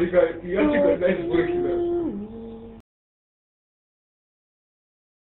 you got you got your oh, good nice.